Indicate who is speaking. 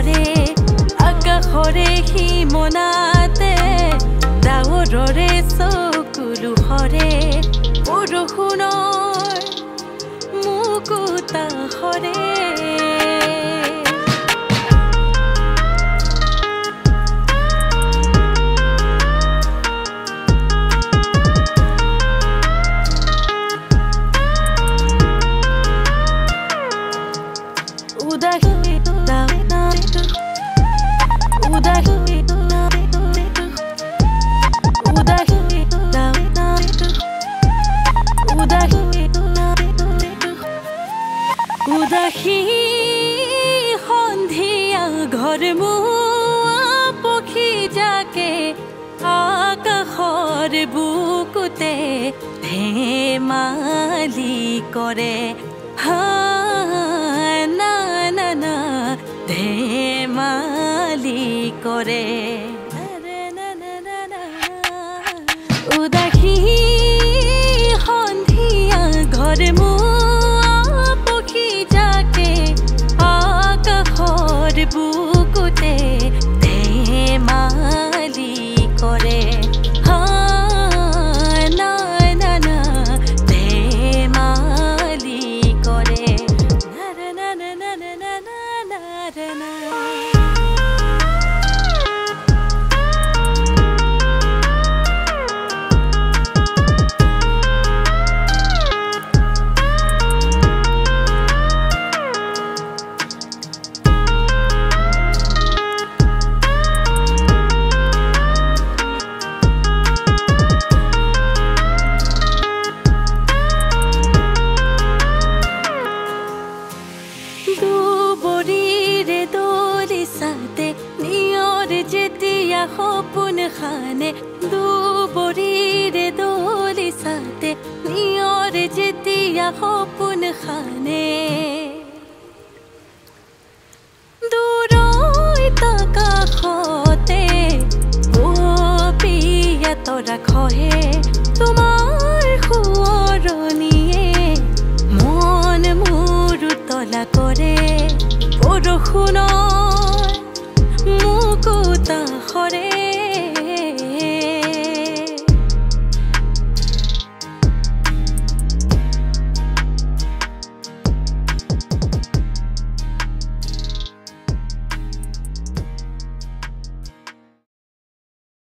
Speaker 1: সৰে আকাশৰে সীমনাতে ডাৱৰৰে চকুৰ সৰে বৰষুণৰ মুকুতা সৰে মুয়া পখি যাকে আকাশর বুকুতে ধেমালি করে না না না ধেমালি করে তোর বুকুতে মালি করে na na na بریر دوری ساته نیار جدیا خوبون خانه دو بریر دوری ساته نیار جدیا خوبون خانه দূৰৈ তাকাষতে পপিয়াত ৰাখহে তোমাৰ সোঁৱৰণীয়ে মন মোৰ উতলা কৰে দুখুণ মোকো তাহৰে